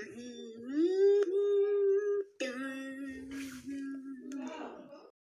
Mm-hmm.